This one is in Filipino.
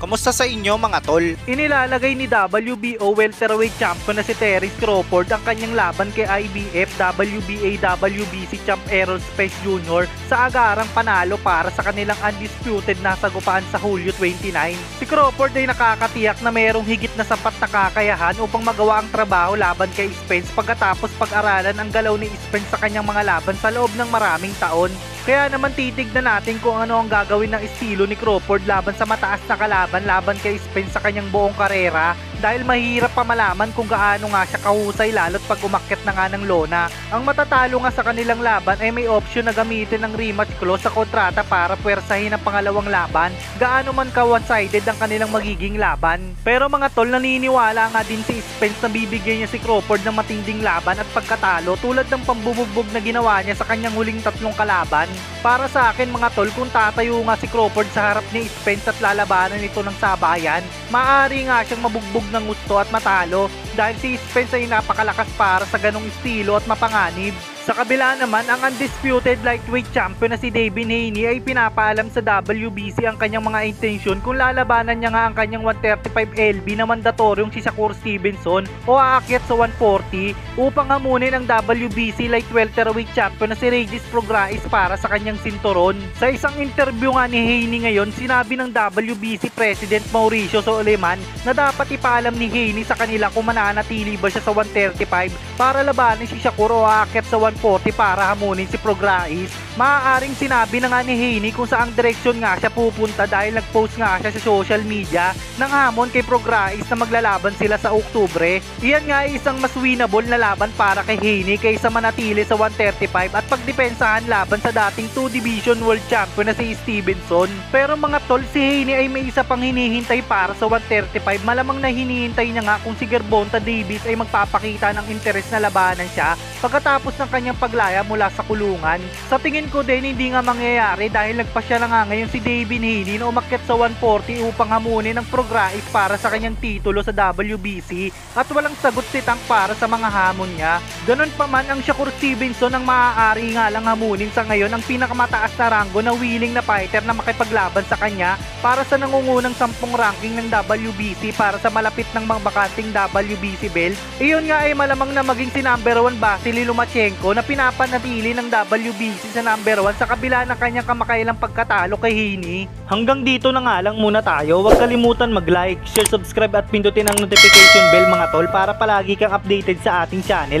Kamusta sa inyo mga tol? Inilalagay ni WBO welterweight champion na si Terence Crawford ang kanyang laban kay IBF WBA WBC champ Errol Spence Jr. sa agarang panalo para sa kanilang undisputed na sagupaan sa Hulyo 29. Si Crawford ay nakakatiyak na mayroong higit na sapat na kakayahan upang magawa ang trabaho laban kay Spence pagkatapos pag-aralan ang galaw ni Spence sa kanyang mga laban sa loob ng maraming taon. Kaya naman titignan natin kung ano ang gagawin ng estilo ni Crawford laban sa mataas na kalaban laban kay Spence sa kanyang buong karera dahil mahirap pa malaman kung gaano nga siya kahusay lalo't pag umakyat na nga ng lona. Ang matatalo nga sa kanilang laban ay may option na gamitin ng rematch clause sa kontrata para puwersahin ang pangalawang laban gaano man ka one-sided ang kanilang magiging laban. Pero mga tol naniniwala nga din si Spence na bibigyan niya si Crawford ng matinding laban at pagkatalo tulad ng pambubugbog na ginawa niya sa kanyang huling tatlong kalaban. Para sa akin mga tol, kung tatayo nga si Crawford sa harap ni Spence at lalabanan ito ng sabayan, maaari nga siyang mabugbog ng gusto at matalo dahil si Spence ay napakalakas para sa ganong estilo at mapanganib. Sa kabila naman, ang undisputed lightweight champion na si David Haney ay pinapaalam sa WBC ang kanyang mga intensyon kung lalabanan niya nga ang kanyang 135 LB na mandatoryong si Shakur Stevenson o aakyat sa 140 upang hamunin ang WBC light welterweight champion na si Regis Prograis para sa kanyang sinturon. Sa isang interview nga ni Haney ngayon, sinabi ng WBC President Mauricio Soleman na dapat ipaalam ni Haney sa kanila kung mananatili ba siya sa 135 para labanan si Shakur o sa 140 para hamunin si Prograis. Maaaring sinabi na nga ni Haney kung saang direksyon nga siya pupunta dahil nag-post nga siya sa social media ng hamon kay Prograis na maglalaban sila sa Oktubre. Iyan nga ay isang mas winnable na laban para kay Haney kaysa manatili sa 135 at pagdepensahan laban sa dating 2 Division World Champion na si Stevenson. Pero mga tol, si Haney ay may isa pang hinihintay para sa 135. Malamang na hinihintay niya nga kung si Gervonta Davis ay magpapakita ng interes na labanan siya pagkatapos ng kanyang paglaya mula sa kulungan. Sa tingin ko din hindi nga mangyayari dahil nagpasya na nga ngayon si David Haney na umakyat sa 140 upang hamunin ng Prograis para sa kanyang titulo sa WBC at walang sagot si Tank para sa mga hamon niya. Ganon pa man ang Shakur Stevenson ang maaari nga lang hamunin sa ngayon ang pinakamataas na ranggo na willing na fighter na makipaglaban sa kanya para sa nangungunang sampung ranking ng WBC para sa malapit ng mga bakanting WBC belt. Iyon nga ay malamang na maging si number 1 Vasily Lomachenko na pinapanatili ng WBC sa number 1 sa kabila ng kanyang kamakailang pagkatalo kay Haney. Hanggang dito na nga lang muna tayo. Huwag kalimutan mag-like, share, subscribe at pindutin ang notification bell mga tol para palagi kang updated sa ating channel.